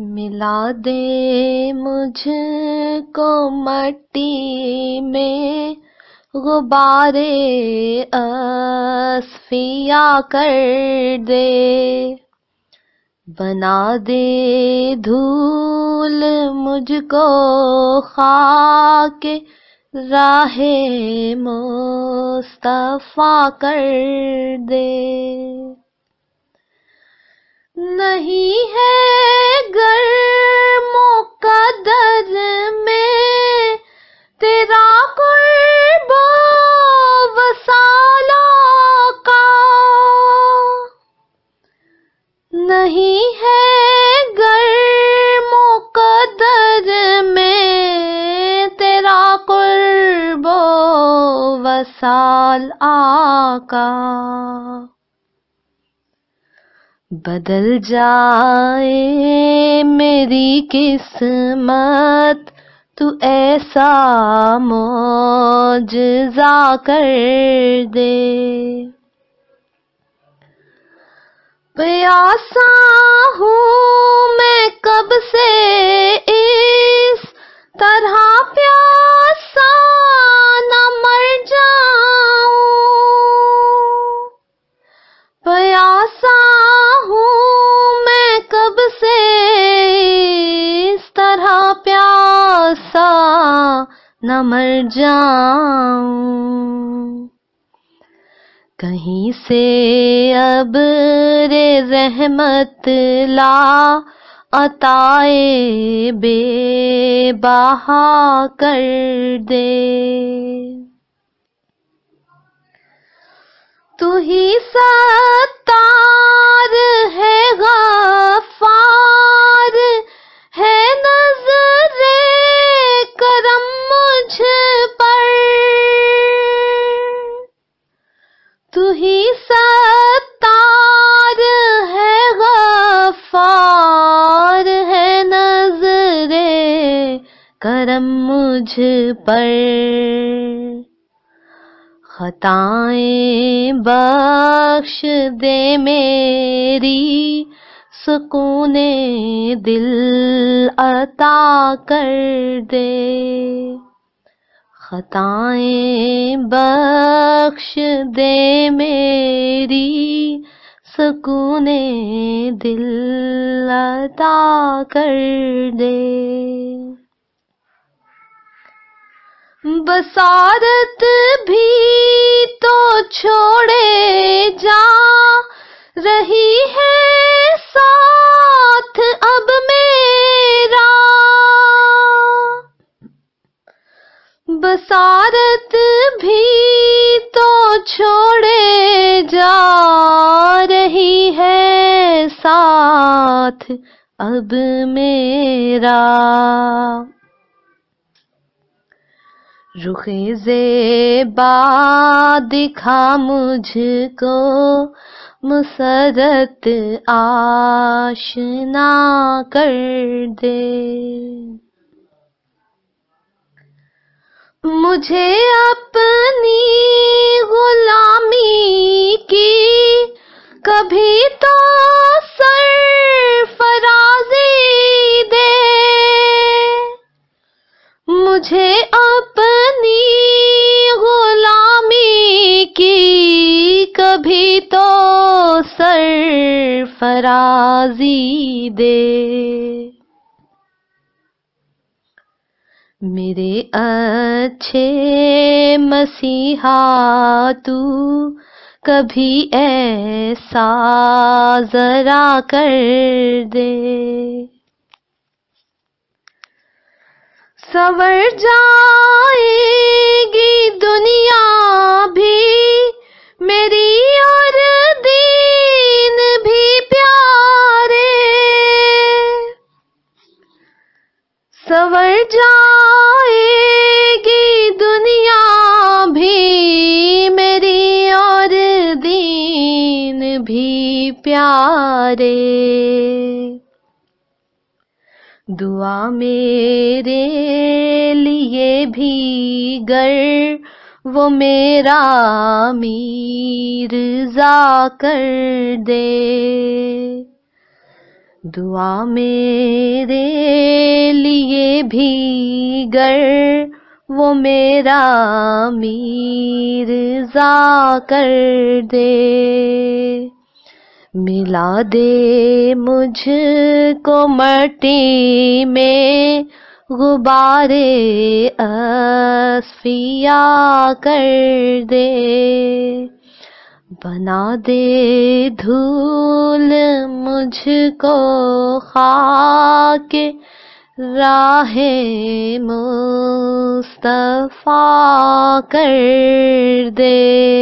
मिला दे मुझको मट्टी में, गुब्बारे असफिया कर दे। बना दे धूल मुझको खाके, राहे मुस्तफ़ा कर दे। नहीं है वसाल आका। बदल जाए मेरी किस्मत, तू ऐसा मौजजा कर दे। प्यासा हूँ मैं कब से इस तरह न मर जाऊँ। कहीं से अब रे रहमत ला अताए बेबहा कर दे। तू ही सत्तार करम मुझ पर। खताएँ बख्श दे मेरी, सुकूने दिल अता कर दे। खताएँ बख्श दे मेरी, सुकूने दिल अता कर दे। बसारत भी तो छोड़े जा रही है साथ अब मेरा। बसारत भी तो छोड़े जा रही है साथ अब मेरा। रुखे जेबा दिखा मुझको, मुसरत आशना कर दे। मुझे अपनी गुलामी की कभी तो सरफराजी दे। मुझे अपनी सरफराजी दे। मेरे अच्छे मसीहा तू कभी ऐसा जरा कर दे। सवर जाएगी सवर जाएगी दुनिया भी, मेरी और दीन भी प्यारे। दुआ मेरे लिए भी गर, वो मेरा मीरजा कर दे। दुआ मेरे लिए भी गर वो मेरा मीरजा कर दे। मिला दे मुझको मट्टी में, गुब्बारे असफिया कर दे। बना दे धूल मुझको खाके राह मुस्तफ़ा कर दे।